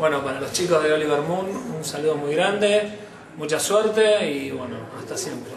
Bueno, para los chicos de Oliver Moon, un saludo muy grande, mucha suerte y bueno, hasta siempre.